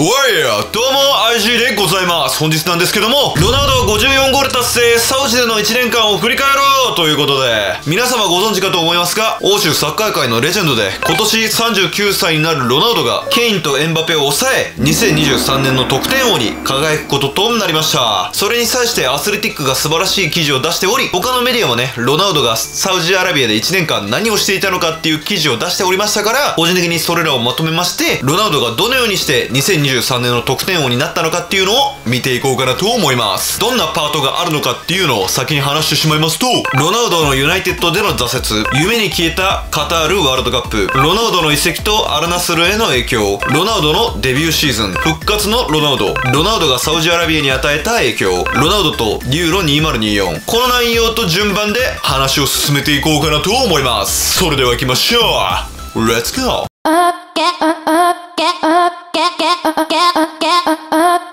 わいどうも IG でございます。本日なんですけどもロナウド54ゴール達成サウジでの1年間を振り返ろうということで皆様ご存知かと思いますが欧州サッカー界のレジェンドで今年39歳になるロナウドがケインとエンバペを抑え2023年の得点王に輝くこととなりました。それに際してアスレティックが素晴らしい記事を出しており他のメディアもねロナウドがサウジアラビアで1年間何をしていたのかっていう記事を出しておりましたから個人的にそれらをまとめましてロナウドがどのようにして2023 23年の得点王になったのかっていうのを見ていこうかなと思います。どんなパートがあるのかっていうのを先に話してしまいますとロナウドのユナイテッドでの挫折。夢に消えたカタールワールドカップ。ロナウドの移籍とアルナスルへの影響。ロナウドのデビューシーズン。復活のロナウド。ロナウドがサウジアラビアに与えた影響。ロナウドとユーロ2024この内容と順番で話を進めていこうかなと思います。それでは行きましょう。Let's go! Get up, get up, get get get up, get up.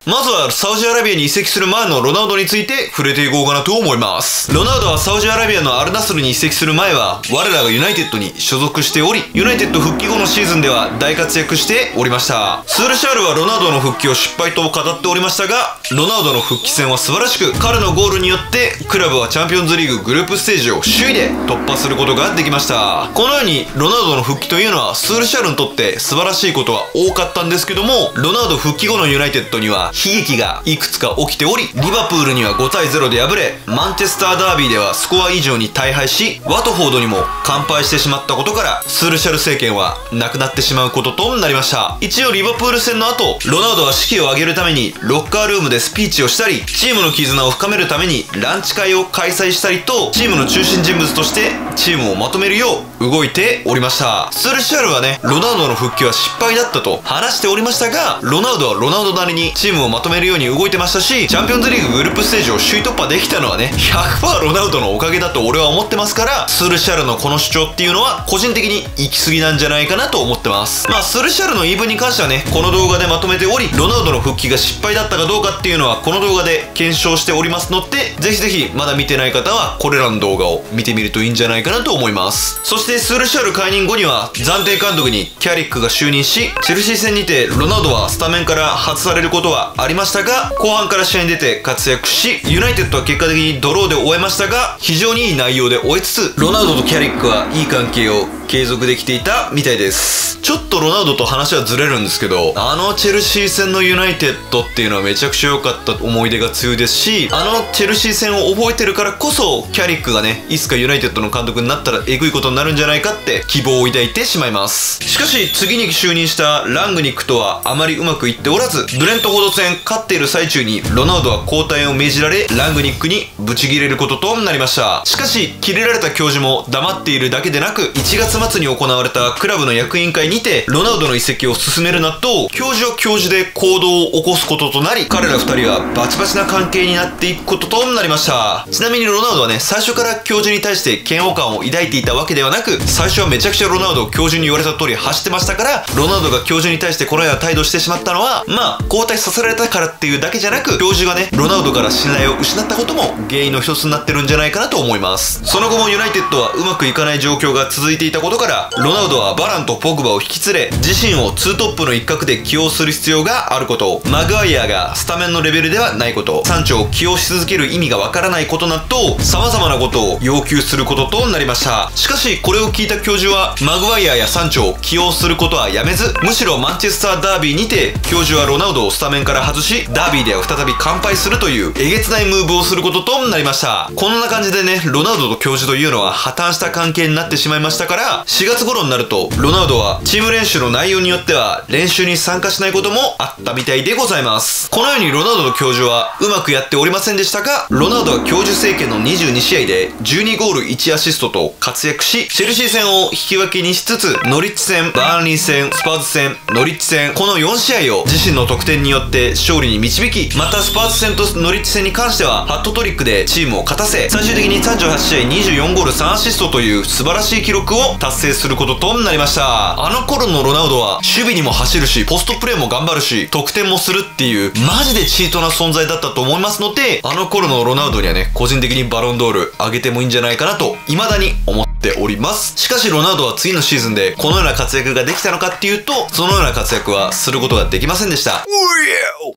まずはサウジアラビアに移籍する前のロナウドについて触れていこうかなと思います。ロナウドはサウジアラビアのアルナスルに移籍する前は我らがユナイテッドに所属しており、ユナイテッド復帰後のシーズンでは大活躍しておりました。スールシャールはロナウドの復帰を失敗と語っておりましたが、ロナウドの復帰戦は素晴らしく、彼のゴールによってクラブはチャンピオンズリーググループステージを首位で突破することができました。このようにロナウドの復帰というのはスールシャールにとって素晴らしいことは多かったんですけども、ロナウド復帰後のユナイテッドには悲劇がいくつか起きており、リバプールには5対0で敗れ、マンチェスターダービーではスコア以上に大敗し、ワトフォードにも完敗してしまったことから、スールシャル政権はなくなってしまうこととなりました。一応リバプール戦の後、ロナウドは士気を上げるためにロッカールームでスピーチをしたり、チームの絆を深めるためにランチ会を開催したりと、チームの中心人物としてチームをまとめるよう動いておりました。スルシャルはね、ロナウドの復帰は失敗だったと話しておりましたが、ロナウドはロナウドなりにチームをまとめるように動いてましたし、チャンピオンズリーググループステージを首位突破できたのはね、100%ロナウドのおかげだと俺は思ってますから、スルシャルのこの主張っていうのは、個人的に行き過ぎなんじゃないかなと思ってます。まあ、スルシャルの言い分に関してはね、この動画でまとめており、ロナウドの復帰が失敗だったかどうかっていうのは、この動画で検証しておりますので、ぜひぜひまだ見てない方は、これらの動画を見てみるといいんじゃないかなと思います。そして、スールシャル解任後には、暫定監督にキャリックが就任し、チェルシー戦にて、ロナウドはスタメンから外されることはありましたが、後半から試合に出て活躍し、ユナイテッドは結果的にドローで終えましたが、非常にいい内容で終えつつ、ロナウドとキャリックはいい関係を継続できていたみたいです。ちょっとロナウドと話はずれるんですけど、あのチェルシー戦のユナイテッドっていうのはめちゃくちゃ良かった思い出が強いですし、あのチェルシー戦を覚えてるからこそ、キャリックがね、いつかユナイテッドの監督になったらエグいことになるんじゃないかって希望を抱いてしまいます。しかし、次に就任したラングニックとはあまりうまくいっておらず、ブレントフォード戦勝っている最中にロナウドは交代を命じられ、ラングニックにブチギレることとなりました。しかし、キレられた教授も黙っているだけでなく、1月末に行われたクラブの役員会にて、ロナウドの移籍を進めるなと、教授は教授で行動を起こすこととなり、彼ら2人はバチバチな関係になっていくこととなりました。ちなみにロナウドはね、最初から教授に対して嫌悪感を抱いていたわけではなく、最初はめちゃくちゃロナウドを教授に言われた通り走ってましたから、ロナウドが教授に対してこのような態度してしまったのは、まあ、交代させられたからっていうだけじゃなく、教授がね、ロナウドから信頼を失ったことも原因の一つになってるんじゃないかなと思います。その後もユナイテッドはうまくいかない状況が続いていたことから、ロナウドはバランとポグバを引き連れ、自身をツートップの一角で起用する必要があること、マグワイアがスタメンのレベルではないこと、サンチョを起用し続ける意味がわからないことなど、様々なことを要求することとなりました。しかし、これを聞いた教授は、マグワイアやサンチョを起用することはやめず、むしろマンチェスターダービーにて、教授はロナウドをスタメンから外し、ダービーでは再び完敗するという、えげつないムーブをすることとなりました。こんな感じでね、ロナウドと教授というのは破綻した関係になってしまいましたから、4月頃になると、ロナウドはチーム練習の内容によっては、練習に参加しないこともあったみたいでございます。このようにロナウドと教授はうまくやっておりませんでしたが、ロナウドは教授政権の22試合で12ゴール1アシストと活躍し、チェルシー戦を引き分けにしつつ、ノリッチ戦、バーンリー戦、スパーズ戦、ノリッチ戦、この4試合を自身の得点によって勝利に導き、またスパーズ戦とノリッチ戦に関しては、ハットトリックでチームを勝たせ、最終的に38試合24ゴール3アシストという素晴らしい記録を達達成することとなりました。あの頃のロナウドは、守備にも走るし、ポストプレーも頑張るし、得点もするっていう、マジでチートな存在だったと思いますので、あの頃のロナウドにはね、個人的にバロンドールあげてもいいんじゃないかなと、未だに思っております。しかしロナウドは次のシーズンでこのような活躍ができたのかっていうと、そのような活躍はすることができませんでした。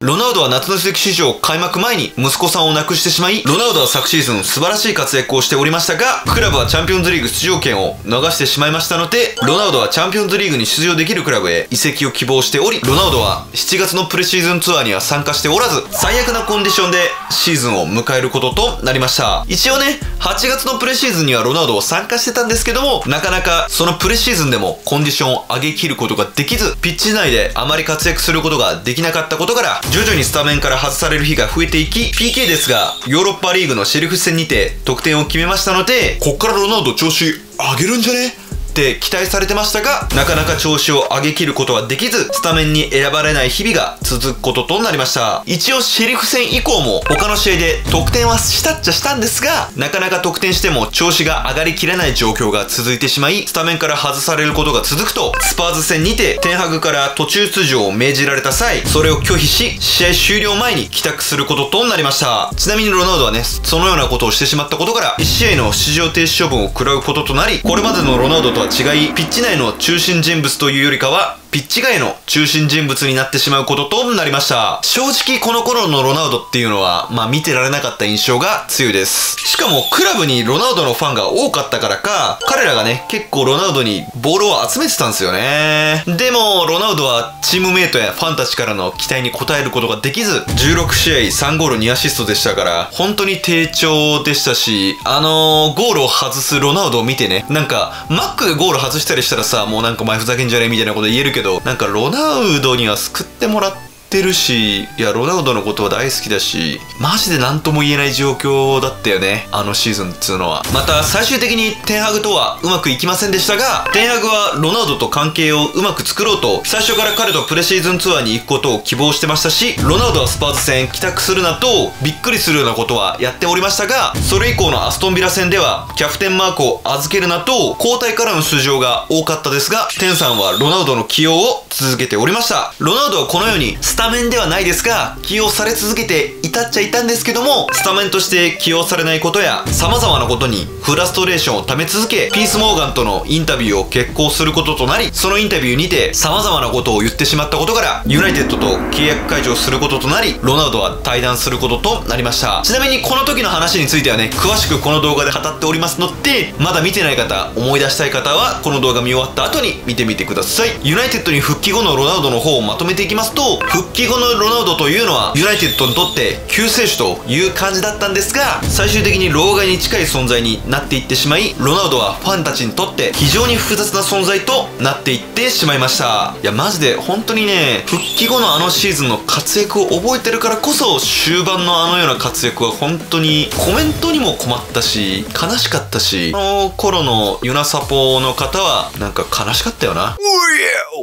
ロナウドは夏の移籍市場開幕前に息子さんを亡くしてしまい、ロナウドは昨シーズン素晴らしい活躍をしておりましたが、クラブはチャンピオンズリーグ出場権を逃してしまいましたので、ロナウドはチャンピオンズリーグに出場できるクラブへ移籍を希望しており、ロナウドは7月のプレシーズンツアーには参加しておらず、最悪なコンディションでシーズンを迎えることとなりました。一応ね、8月のプレシーズンにはロナウドを参加してたんですけども、なかなかそのプレシーズンでもコンディションを上げきることができず、ピッチ内であまり活躍することができなかったことから、徐々にスタメンから外される日が増えていき、PK ですが、ヨーロッパリーグのシェルフ戦にて得点を決めましたので、こっからロナウド調子上げるんじゃね？って期待されてましたが、なかなか調子を上げきることはできず、スタメンに選ばれない日々が続くこととなりました。一応シェリフ戦以降も他の試合で得点はしたっちゃしたんですが、なかなか得点しても調子が上がりきらない状況が続いてしまい、スタメンから外されることが続くと、スパーズ戦にてテンハグから途中出場を命じられた際、それを拒否し、試合終了前に帰宅することとなりました。ちなみにロナウドはね、そのようなことをしてしまったことから、1試合の出場停止処分を食らうこととなり、これまでのロナウドとは違い、ピッチ内の中心人物というよりかは、ピッチ外の中心人物になってしまうこととなりました。正直この頃のロナウドっていうのは、まあ見てられなかった印象が強いです。しかもクラブにロナウドのファンが多かったからか、彼らがね、結構ロナウドにボールを集めてたんですよね。でも、ロナウドはチームメイトやファンたちからの期待に応えることができず、16試合3ゴール2アシストでしたから、本当に低調でしたし、あのー、ゴールを外すロナウドを見てね、なんか、マックでゴール外したりしたらさ、もうなんか前ふざけんじゃねえみたいなこと言えるけど、なんかロナウドには救ってもらってってるし、いや、ロナウドのことは大好きだし、マジで何とも言えない状況だったよね。あのシーズンっつうのは。また、最終的にテンハグとはうまくいきませんでしたが、テンハグはロナウドと関係をうまく作ろうと、最初から彼とプレシーズンツアーに行くことを希望してましたし、ロナウドはスパーズ戦帰宅するなど、びっくりするようなことはやっておりましたが、それ以降のアストンビラ戦では、キャプテンマークを預けるなど、交代からの出場が多かったですが、テンさんはロナウドの起用を続けておりました。ロナウドはこのように、スタメンではないですが、起用され続けていたっちゃいたんですけども、スタメンとして起用されないことや、様々なことにフラストレーションを溜め続け、ピアース・モーガンとのインタビューを決行することとなり、そのインタビューにて様々なことを言ってしまったことから、ユナイテッドと契約解除することとなり、ロナウドは退団することとなりました。ちなみにこの時の話についてはね、詳しくこの動画で語っておりますので、まだ見てない方、思い出したい方は、この動画見終わった後に見てみてください。ユナイテッドに復帰後のロナウドの方をまとめていきますと、復帰後のロナウドというのは、ユナイテッドにとって救世主という感じだったんですが、最終的に老害に近い存在になっていってしまい、ロナウドはファンたちにとって非常に複雑な存在となっていってしまいました。いや、マジで本当にね、復帰後のあのシーズンの活躍を覚えてるからこそ、終盤のあのような活躍は本当にコメントにも困ったし、悲しかったし、あの頃のユナサポの方はなんか悲しかったよな。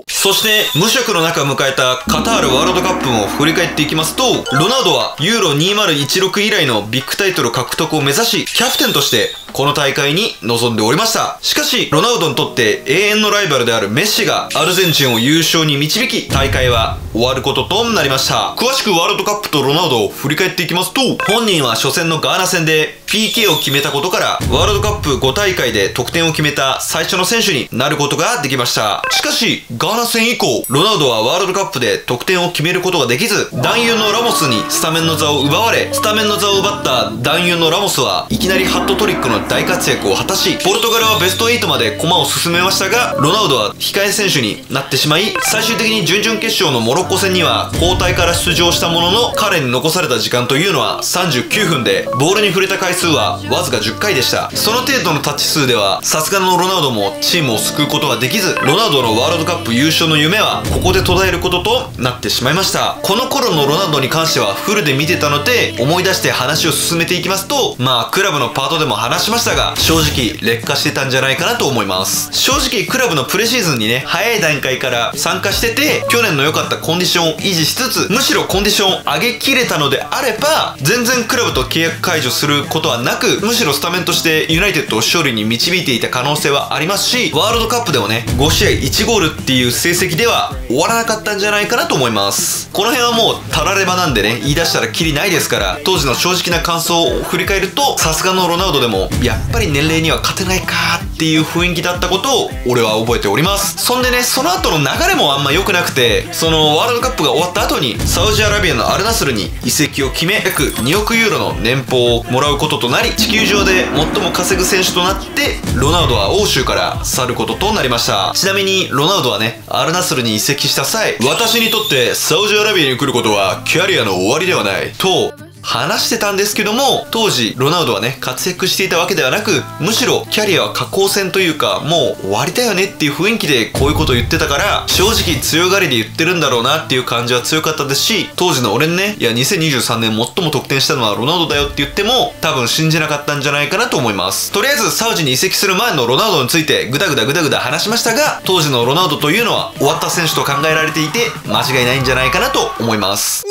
そして、無職の中迎えたカタールワールドカップも振り返っていきますと、ロナウドはユーロ2016以来のビッグタイトル獲得を目指し、キャプテンとしてこの大会に臨んでおりました。しかし、ロナウドにとって永遠のライバルであるメッシがアルゼンチンを優勝に導き、大会は終わることとなりました。詳しくワールドカップとロナウドを振り返っていきますと、本人は初戦のガーナ戦で PK を決めたことから、ワールドカップ5大会で得点を決めた最初の選手になることができました。しかし、ガーナ戦以降、ロナウドはワールドカップで得点を決めることができず、男優のラモスにスタメンの座を奪われ、スタメンの座を奪った男優のラモスはいきなりハットトリックの大活躍を果たし、ポルトガルはベスト8まで駒を進めましたが、ロナウドは控え選手になってしまい、最終的に準々決勝のモロッコ戦には交代から出場したものの、彼に残された時間というのは39分で、ボールに触れた回数はわずか10回でした。その程度のタッチ数では、さすがのロナウドもチームを救うことができず、ロナウドのワールドカップ優勝の夢は、ここで途絶えることとなってしまいました。この頃のロナウドに関してはフルで見てたので、思い出して話を進めていきますと、まあ、クラブのパートでも話しましたが、正直劣化してたんじゃないかなと思います。正直、クラブのプレシーズンにね、早い段階から参加してて、去年の良かったコンディションを維持しつつ、むしろコンディションを上げきれたのであれば、全然クラブと契約解除することことはなく、むしろスタメンとしてユナイテッドを勝利に導いていた可能性はありますし、ワールドカップでもね、5試合1ゴールっていう成績では終わらなかったんじゃないかなと思います。この辺はもうたらればなんでね、言い出したらキリないですから、当時の正直な感想を振り返ると、さすがのロナウドでも、やっぱり年齢には勝てないかっていう雰囲気だったことを、俺は覚えております。そんでね、その後の流れもあんま良くなくて、そのワールドカップが終わった後に、サウジアラビアのアルナスルに移籍を決め、約2億ユーロの年俸をもらうこととなり、地球上で最も稼ぐ選手となって、ロナウドは欧州から去ることとなりました。ちなみに、ロナウドはね、アルナスルに移籍した際、私にとってサウジアラビアに来ることはキャリアの終わりではない。と、話してたんですけども、当時、ロナウドはね、活躍していたわけではなく、むしろキャリアは下降線というか、もう終わりだよねっていう雰囲気でこういうことを言ってたから、正直強がりで言ってるんだろうなっていう感じは強かったですし、当時の俺にね、いや、2023年最も得点したのはロナウドだよって言っても、多分信じなかったんじゃないかなと思います。とりあえず、サウジに移籍する前のロナウドについて、ぐだぐだぐだぐだ話しましたが、当時のロナウドというのは、終わった選手と考えられていて、間違いないんじゃないかなと思います。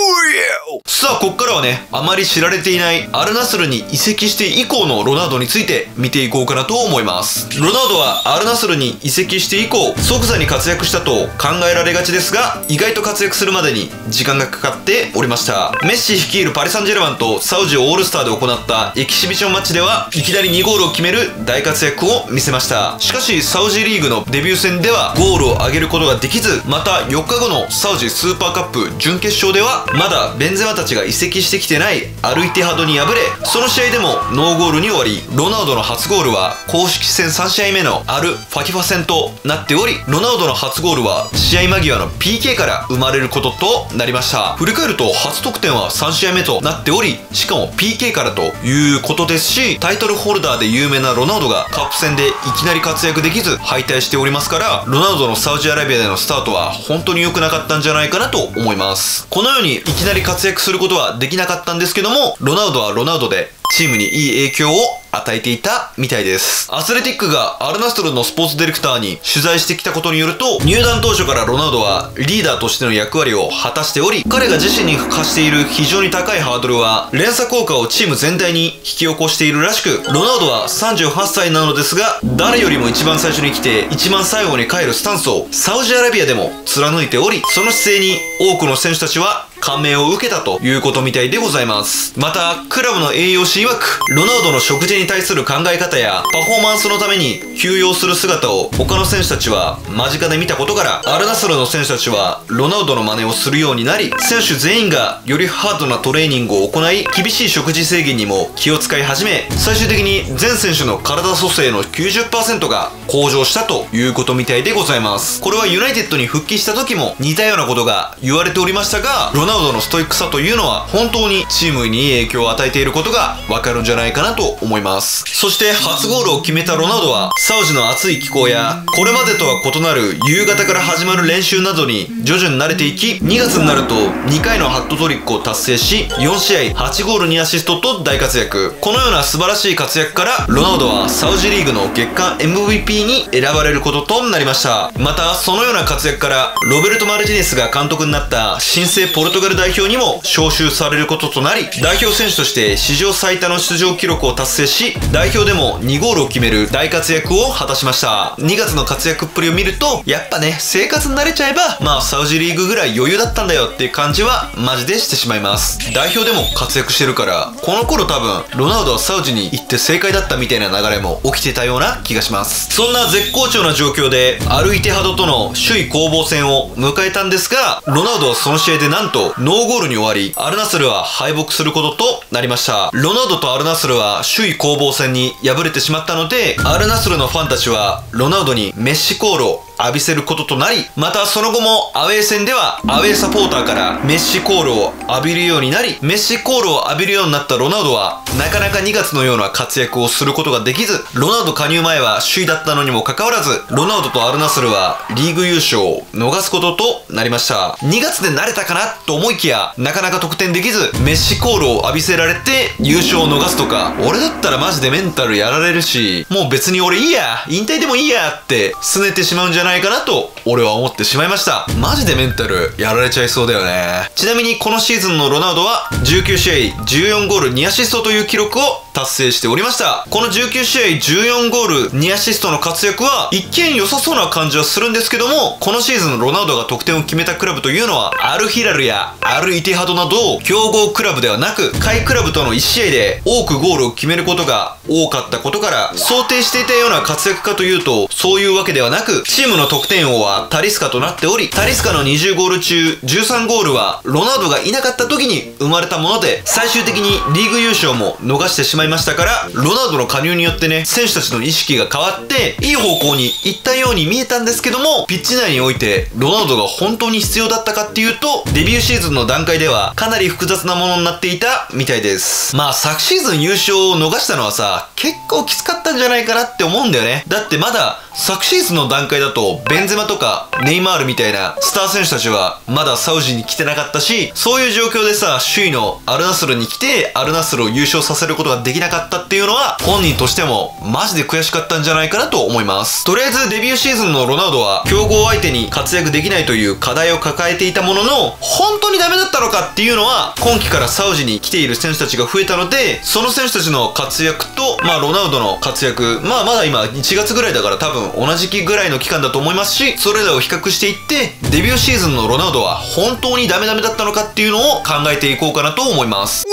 さあ、こっからはね、あまり知られていないアルナスルに移籍して以降のロナウドについて見ていこうかなと思います。ロナウドはアルナスルに移籍して以降、即座に活躍したと考えられがちですが、意外と活躍するまでに時間がかかっておりました。メッシ率いるパリ・サンジェルマンとサウジオールスターで行ったエキシビションマッチでは、いきなり2ゴールを決める大活躍を見せました。しかし、サウジリーグのデビュー戦ではゴールを挙げることができず、また4日後のサウジスーパーカップ準決勝では、まだベンゼマたちが移籍してきてないアルイティハドに敗れ、その試合でもノーゴールに終わり、ロナウドの初ゴールは公式戦3試合目のアル・ファティファ戦となっており、ロナウドの初ゴールは試合間際の PK から生まれることとなりました。振り返ると初得点は3試合目となっており、しかも PK からということですし、タイトルホルダーで有名なロナウドがカップ戦でいきなり活躍できず敗退しておりますから、ロナウドのサウジアラビアでのスタートは本当に良くなかったんじゃないかなと思います。このようにいきなり活躍することはできなかったんですですけども、ロナウドはロナウドでチームにいい影響を与えていたみたいです。アスレティックがアルナストルのスポーツディレクターに取材してきたことによると、入団当初からロナウドはリーダーとしての役割を果たしており、彼が自身に課している非常に高いハードルは、連鎖効果をチーム全体に引き起こしているらしく、ロナウドは38歳なのですが、誰よりも一番最初に来て、一番最後に帰るスタンスをサウジアラビアでも貫いており、その姿勢に多くの選手たちは感銘を受けたということみたいでございます。また、クラブの栄養士曰く、ロナウドの食事に対する考え方やパフォーマンスのために休養する姿を他の選手たちは間近で見たことから、アルナスルの選手たちはロナウドの真似をするようになり、選手全員がよりハードなトレーニングを行い、厳しい食事制限にも気を使い始め、最終的に全選手の体組成の90%が向上したということみたいでございます。これはユナイテッドに復帰した時も似たようなことが言われておりましたが、ロナウウドのストイックさというのは本当にチームにいい影響を与えていることがわかるんじゃないかなと思います。そして初ゴールを決めたロナウドはサウジの暑い気候やこれまでとは異なる夕方から始まる練習などに徐々に慣れていき2月になると2回のハットトリックを達成し4試合8ゴール2アシストと大活躍。このような素晴らしい活躍からロナウドはサウジリーグの月間 MVP に選ばれることとなりました。またそのような活躍からロベルト・マルティネスが監督になった新生ポルトガル代表にも招集されることとなり、代表選手として史上最多の出場記録を達成し、代表でも2ゴールを決める大活躍を果たしました。2月の活躍っぷりを見ると、やっぱね、生活に慣れちゃえば、まあサウジリーグぐらい余裕だったんだよっていう感じはマジでしてしまいます。代表でも活躍してるから、この頃多分、ロナウドはサウジに行って正解だったみたいな流れも起きてたような気がします。そんな絶好調な状況で、アルイテハドとの首位攻防戦を迎えたんですが、ロナウドはその試合でなんと、ノーゴールに終わり、アルナスルは敗北することとなりました。ロナウドとアルナスルは首位攻防戦に敗れてしまったので、アルナスルのファンたちは、ロナウドにメッシコールを浴びせることとなり、またその後もアウェー戦ではアウェーサポーターからメッシコールを浴びるようになり、メッシコールを浴びるようになったロナウドは、なかなか2月のような活躍をすることができず、ロナウド加入前は首位だったのにもかかわらず、ロナウドとアルナスルはリーグ優勝を逃すこととなりました。2月で慣れたかなと思いきや、なかなか得点できず、メッシコールを浴びせられて優勝を逃すとか、俺だったらマジでメンタルやられるし、もう別に俺いいや、引退でもいいやって拗ねてしまうんじゃないないかなと俺は思ってしまいました。マジでメンタルやられちゃいそうだよね。ちなみにこのシーズンのロナウドは19試合14ゴール2アシストという記録を達成しておりました。この19試合14ゴール2アシストの活躍は一見良さそうな感じはするんですけどもこのシーズンロナウドが得点を決めたクラブというのはアルヒラルやアルイティハドなど強豪クラブではなく下位クラブとの1試合で多くゴールを決めることが多かったことから想定していたような活躍かというとそういうわけではなくチームの得点王はタリスカとなっておりタリスカの20ゴール中13ゴールはロナウドがいなかった時に生まれたもので最終的にリーグ優勝も逃してしまいましたからロナウドの加入によってね選手たちの意識が変わっていい方向に行ったように見えたんですけどもピッチ内においてロナウドが本当に必要だったかっていうとデビューシーズンの段階ではかなり複雑なものになっていたみたいです。まあ昨シーズン優勝を逃したのはさ結構きつかったんじゃないかなって思うんだよね。だってまだ昨シーズンの段階だとベンゼマとかネイマールみたいなスター選手たちはまだサウジに来てなかったしそういう状況でさ首位のアルナスルに来てアルナスルを優勝させることができなかったっていうのは本人としてもマジで悔しかったんじゃないかなと思います。とりあえずデビューシーズンのロナウドは強豪相手に活躍できないという課題を抱えていたものの本当にダメだったのかっていうのは今季からサウジに来ている選手たちが増えたのでその選手たちの活躍とまあロナウドの活躍まあまだ今1月ぐらいだから多分同じ期ぐらいの期間だと思いますしそれらを比較していってデビューシーズンのロナウドは本当にダメダメだったのかっていうのを考えていこうかなと思います。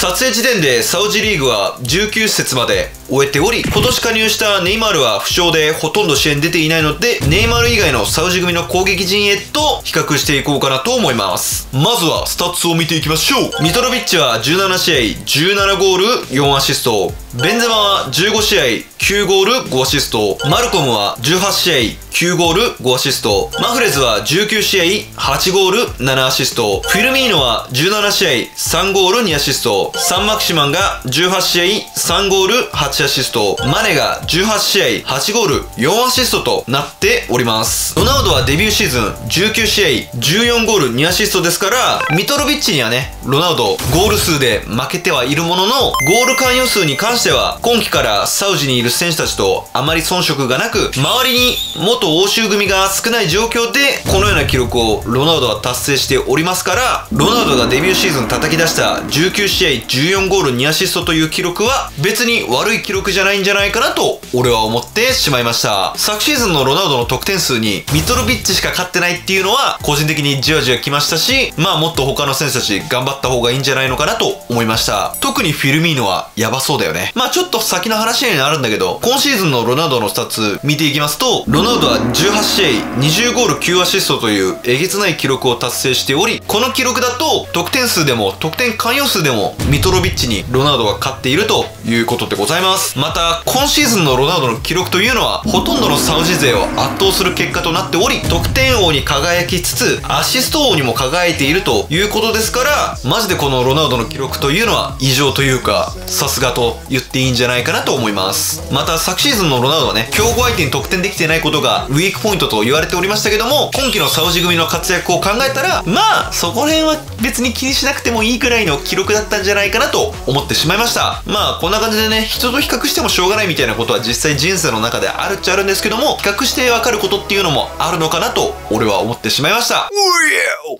撮影時点でサウジリーグは19節まで終えており今年加入したネイマールは負傷でほとんど試合に出ていないのでネイマール以外のサウジ組の攻撃陣営と比較していこうかなと思います。まずはスタッツを見ていきましょう。ミトロビッチは17試合17ゴール4アシスト。ベンゼマは15試合9ゴール5アシスト。マルコムは18試合9ゴール5アシスト。マフレズは19試合8ゴール7アシスト。フィルミーノは17試合3ゴール2アシスト。サンマクシマンが18試合3ゴール8アシスト。アシストマネが18試合8ゴール4アシストとなっております。ロナウドはデビューシーズン19試合14ゴール2アシストですからミトロビッチにはねロナウドゴール数で負けてはいるもののゴール関与数に関しては今季からサウジにいる選手たちとあまり遜色がなく周りに元欧州組が少ない状況でこのような記録をロナウドは達成しておりますからロナウドがデビューシーズン叩き出した19試合14ゴール2アシストという記録は別に悪い記録じゃないんじゃないかなと俺は思ってしまいました。昨シーズンのロナウドの得点数にミトロビッチしか勝ってないっていうのは個人的にじわじわきましたしまあもっと他の選手たち頑張った方がいいんじゃないのかなと思いました。特にフィルミーノはやばそうだよね。まあちょっと先の話になるんだけど今シーズンのロナウドのスタッツ見ていきますとロナウドは18試合20ゴール9アシストというえげつない記録を達成しておりこの記録だと得点数でも得点関与数でもミトロビッチにロナウドが勝っているということでございます。ます。また今シーズンのロナウドの記録というのはほとんどのサウジ勢を圧倒する結果となっており得点王に輝きつつアシスト王にも輝いているということですからマジでこのロナウドの記録というのは異常というかさすがと言っていいんじゃないかなと思いますまた昨シーズンのロナウドはね強豪相手に得点できてないことがウィークポイントと言われておりましたけども今季のサウジ組の活躍を考えたらまあそこら辺は別に気にしなくてもいいくらいの記録だったんじゃないかなと思ってしまいましたまあこんな感じでね人と比較してもしょうがないみたいなことは実際人生の中であるっちゃあるんですけども比較してわかることっていうのもあるのかなと俺は思ってしまいました。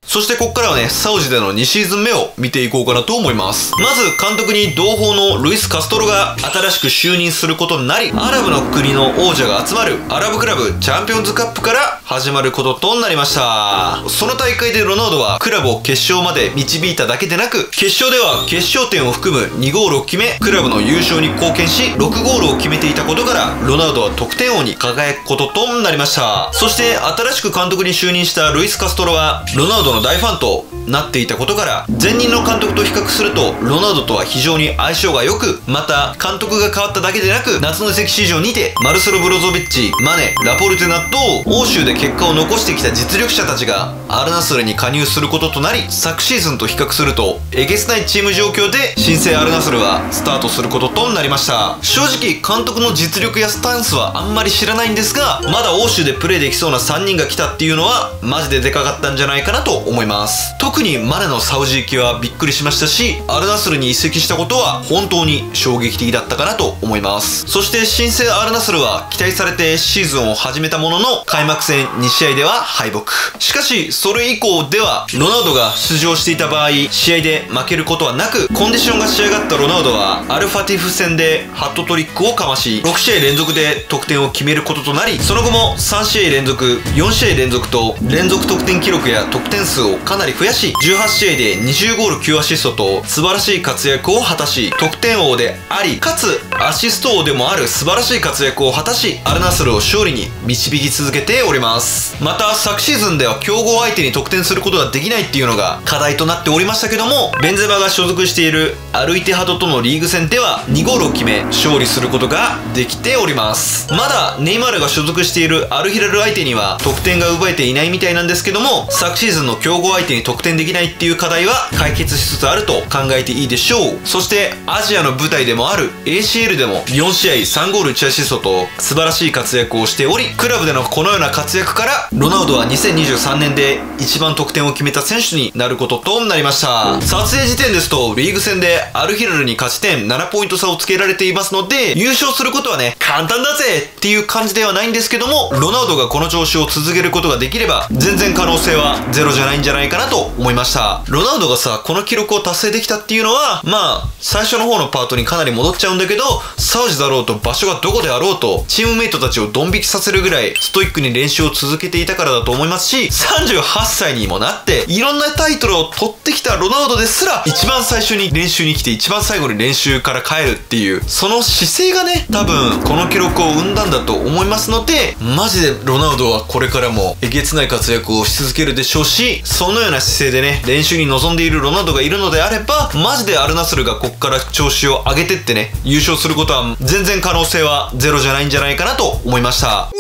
そしてこっからはねサウジでの2シーズン目を見ていこうかなと思います。まず監督に同胞のルイス・カストロが新しく就任することになりアラブの国の王者が集まるアラブクラブチャンピオンズカップから始まることとなりました。その大会でロナウドはクラブを決勝まで導いただけでなく決勝では決勝点を含む2ゴールを決めクラブの優勝に貢献しし6ゴールを決めていたことからロナウドは得点王に輝くこととなりました。そして新しく監督に就任したルイス・カストロはロナウドの大ファンとなっていたことから前任の監督と比較するとロナウドとは非常に相性が良くまた監督が変わっただけでなく夏の移籍市場にてマルセロ・ブロゾビッチマネラポルテナと欧州で結果を残してきた実力者たちがアルナスルに加入することとなり昨シーズンと比較するとえげつないチーム状況で新生アルナスルはスタートすることとなりました。正直監督の実力やスタンスはあんまり知らないんですがまだ欧州でプレーできそうな3人が来たっていうのはマジででかかったんじゃないかなと思います。特にマネのサウジ行きはびっくりしましたしアルナスルに移籍したことは本当に衝撃的だったかなと思います。そして新生アルナスルは期待されてシーズンを始めたものの開幕戦2試合では敗北。しかしそれ以降ではロナウドが出場していた場合試合で負けることはなくコンディションが仕上がったロナウドはアルファティフ戦でハットトリックをかまし6試合連続で得点を決めることとなりその後も3試合連続4試合連続と連続得点記録や得点数をかなり増やし18試合で20ゴール9アシストと素晴らしい活躍を果たし得点王でありかつアシスト王でもある素晴らしい活躍を果たしアルナスルを勝利に導き続けております。また昨シーズンでは強豪相手に得点することができないっていうのが課題となっておりましたけどもベンゼマが所属しているアルイテハドとのリーグ戦では2ゴールを決め勝利することができております。まだネイマールが所属しているアルヒラル相手には得点が奪えていないみたいなんですけども昨シーズンの強豪相手に得点できないっていう課題は解決しつつあると考えていいでしょう。そしてアジアの舞台でもある ACL でも4試合3ゴール1アシストと素晴らしい活躍をしておりクラブでのこのような活躍からロナウドは2023年で一番得点を決めた選手になることとなりました。撮影時点ですとリーグ戦でアルヒラルに勝ち点7ポイント差をつけられているいますので優勝することはね簡単だぜっていう感じではないんですけどもロナウドがこの調子を続けることができれば全然可能性はゼロじゃないんじゃないかなと思いました。ロナウドがさこの記録を達成できたっていうのはまあ最初の方のパートにかなり戻っちゃうんだけどサウジだろうと場所がどこであろうとチームメイトたちをドン引きさせるぐらいストイックに練習を続けていたからだと思いますし38歳にもなっていろんなタイトルを取ってきたロナウドですら一番最初に練習に来て一番最後に練習から帰るっていうその姿勢がね多分この記録を生んだんだと思いますのでマジでロナウドはこれからもえげつない活躍をし続けるでしょうしそのような姿勢でね練習に臨んでいるロナウドがいるのであればマジでアルナスルがこっから調子を上げてってね優勝することは全然可能性はゼロじゃないんじゃないかなと思いました。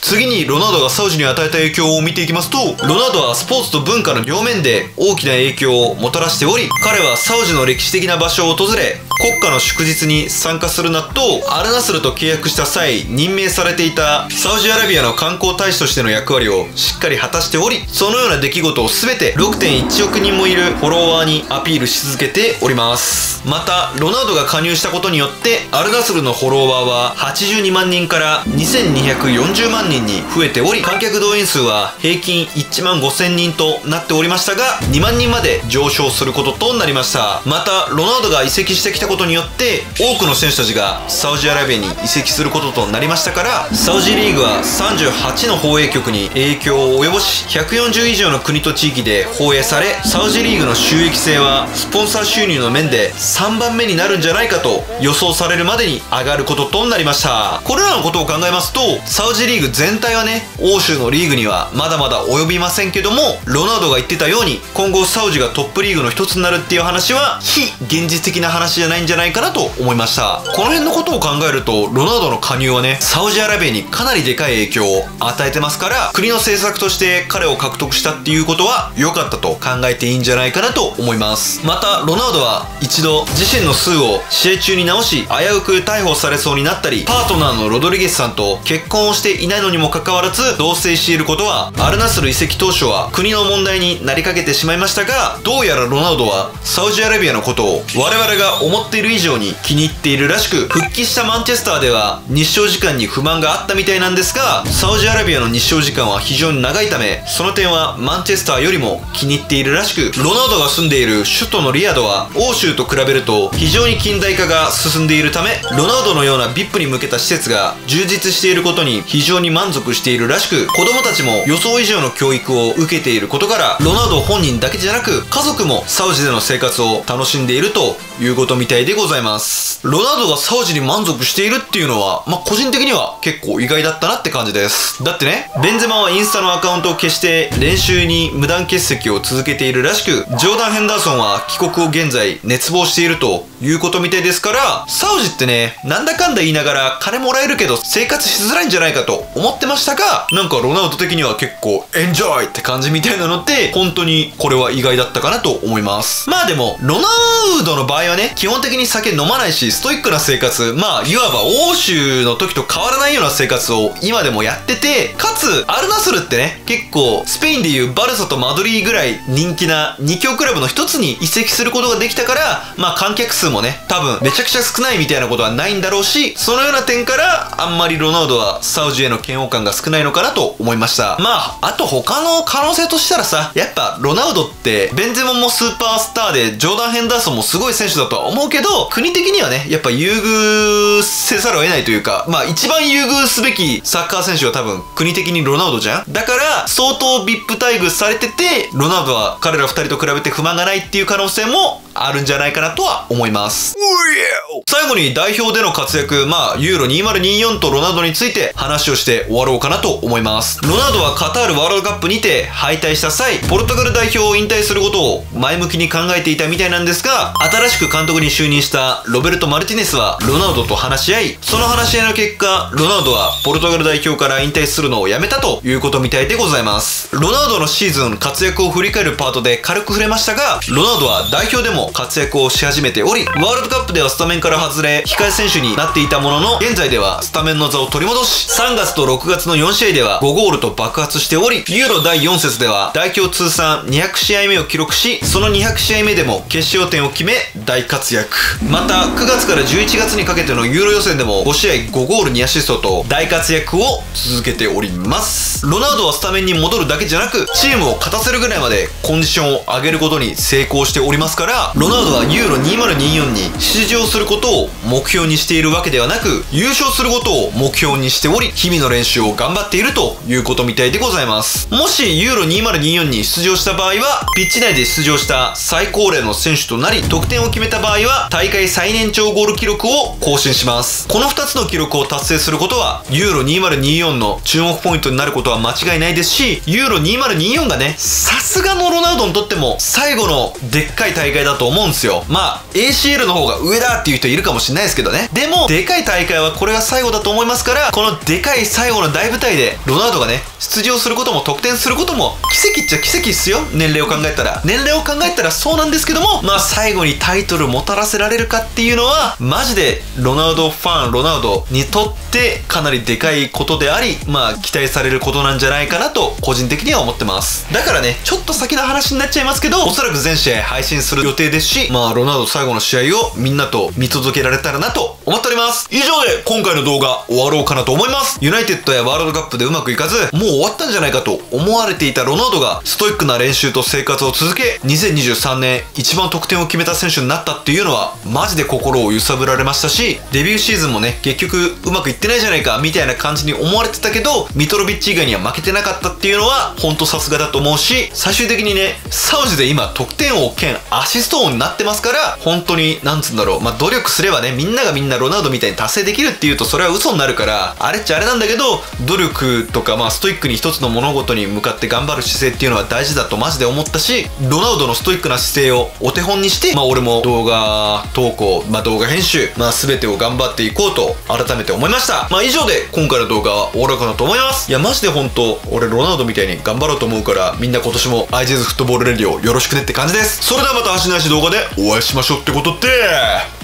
次にロナウドがサウジに与えた影響を見ていきますとロナウドはスポーツと文化の両面で大きな影響をもたらしており彼はサウジの歴史的な場所を訪れ国家の祝日に参加するなとアルナスルと契約した際任命されていたサウジアラビアの観光大使としての役割をしっかり果たしておりそのような出来事を全て6.1億人もいるフォロワーにアピールし続けております。またロナウドが加入したことによってアルナスルのフォロワーは82万人から2240万人に増えており観客動員数は平均1万5000人となっておりましたが2万人まで上昇することとなりました。またロナウドが移籍してきたことによって多くの選手たちがサウジアラビアに移籍することとなりましたからサウジリーグは38の放映局に影響を及ぼし140以上の国と地域で放映されサウジリーグの収益性はスポンサー収入の面で3番目になるんじゃないかと予想されるまでに上がることとなりました。これらのことを考えますとサウジリーグ全体はね欧州のリーグにはまだまだ及びませんけどもロナウドが言ってたように今後サウジがトップリーグの一つになるっていう話は非現実的な話じゃないないんじゃないかなと思いました。この辺のことを考えるとロナウドの加入はねサウジアラビアにかなりでかい影響を与えてますから国の政策として彼を獲得したっていうことは良かったと考えていいんじゃないかなと思います。またロナウドは一度自身の数を試合中に直し危うく逮捕されそうになったりパートナーのロドリゲスさんと結婚をしていないのにもかかわらず同棲していることはアルナスル移籍当初は国の問題になりかけてしまいましたがどうやらロナウドはサウジアラビアのことを我々が思っっている以上に気に入っているらしく復帰したマンチェスターでは日照時間に不満があったみたいなんですがサウジアラビアの日照時間は非常に長いためその点はマンチェスターよりも気に入っているらしくロナウドが住んでいる首都のリヤドは欧州と比べると非常に近代化が進んでいるためロナウドのような VIP に向けた施設が充実していることに非常に満足しているらしく子供たちも予想以上の教育を受けていることからロナウド本人だけじゃなく家族もサウジでの生活を楽しんでいるということみたいでございます。ロナウドがサウジに満足しているっていうのはまあ個人的には結構意外だったなって感じです。だってねベンゼマはインスタのアカウントを消して練習に無断欠席を続けているらしくジョーダン・ヘンダーソンは帰国を現在熱望しているということみたいですから、サウジってね、なんだかんだ言いながら金もらえるけど生活しづらいんじゃないかと思ってましたが、なんかロナウド的には結構エンジョイって感じみたいなのって、本当にこれは意外だったかなと思います。まあでも、ロナウドの場合はね、基本的に酒飲まないし、ストイックな生活、まあ、いわば欧州の時と変わらないような生活を今でもやってて、かつ、アルナスルってね、結構、スペインでいうバルサとマドリーぐらい人気な2強クラブの一つに移籍することができたから、まあ観客数ももね、多分めちゃくちゃ少ないみたいなことはないんだろうし、そのような点から、あんまりロナウドはサウジへの嫌悪感が少ないのかなと思いました。まあ、あと他の可能性としたらさ、やっぱロナウドって、ベンゼモンもスーパースターで、ジョーダン・ヘンダーソンもすごい選手だとは思うけど、国的にはね、やっぱ優遇せざるを得ないというか、まあ一番優遇すべきサッカー選手は多分国的にロナウドじゃんだから相当 VIP 待遇されてて、ロナウドは彼ら2人と比べて不満がないっていう可能性もあるんじゃないかなとは思います。最後に代表での活躍、まあ、ユーロ2024とロナウドについて話をして終わろうかなと思います。ロナウドはカタールワールドカップにて敗退した際、ポルトガル代表を引退することを前向きに考えていたみたいなんですが、新しく監督に就任したロベルト・マルティネスはロナウドと話し合い、その話し合いの結果、ロナウドはポルトガル代表から引退するのをやめたということみたいでございます。ロナウドのシーズン活躍を振り返るパートで軽く触れましたが、ロナウドは代表でも活躍をし始めており、ワールドカップではスタメンから外れ、控え選手になっていたものの、現在ではスタメンの座を取り戻し、3月と6月の4試合では5ゴールと爆発しており、ユーロ第4節では代表通算200試合目を記録し、その200試合目でも決勝点を決め、大活躍。また、9月から11月にかけてのユーロ予選でも5試合5ゴール2アシストと大活躍を続けております。ロナウドはスタメンに戻るだけじゃなく、チームを勝たせるぐらいまでコンディションを上げることに成功しておりますから、ロナウドはユーロ2024に出場することを目標にしているわけではなく、優勝することを目標にしており、日々の練習を頑張っているということみたいでございます。もしユーロ2024に出場した場合は、ピッチ内で出場した最高齢の選手となり、得点を決めた場合は、大会最年長ゴール記録を更新します。この2つの記録を達成することは、ユーロ2024の注目ポイントになることは間違いないですし、ユーロ2024がね、さすがのロナウドにとっても最後のでっかい大会だとと思うんですよ。まあ、ACL の方が上だっていう人いるかもしれないですけどね。でも、でかい大会はこれが最後だと思いますから、このでかい最後の大舞台で、ロナウドがね、出場することも得点することも、奇跡っちゃ奇跡っすよ。年齢を考えたら。年齢を考えたらそうなんですけども、まあ最後にタイトルもたらせられるかっていうのは、マジでロナウドファン、ロナウドにとってかなりでかいことであり、まあ期待されることなんじゃないかなと、個人的には思ってます。だからね、ちょっと先の話になっちゃいますけど、おそらく全試合配信する予定ですし、まあロナウド最後の試合をみんなと見届けられたらなと思っております。以上で今回の動画終わろうかなと思います。ユナイテッドやワールドカップでうまくいかず、もう終わったんじゃないかと思われていたロナウドがストイックな練習と生活を続け、2023年一番得点を決めた選手になったっていうのは、マジで心を揺さぶられましたし、デビューシーズンもね、結局うまくいってないじゃないか、みたいな感じに思われてたけど、ミトロビッチ以外には負けてなかったっていうのは、ほんとさすがだと思うし、最終的にね、サウジで今得点王兼アシスト王になってますから、本当に、なんつうんだろう、まあ、努力すればね、みんながみんなロナウドみたいに達成できるっていうと、それは嘘になるから、あれっちゃあれなんだけど、努力とか、まあ、ストイックに一つの物事に向かって頑張る姿勢っていうのは大事だとマジで思ったし、ロナウドのストイックな姿勢をお手本にして、まあ、俺も動画投稿、まあ、動画編集、まあ、全てを頑張っていこうと、改めて思いました。まあ、以上で、今回の動画は終わろうかなと思います。いや、マジで本当俺、ロナウドみたいに頑張ろうと思うから、みんな今年も i イ s フットボールレディオよろしくねって感じです。それではまた足なし動画でお会いしましょうってことで、す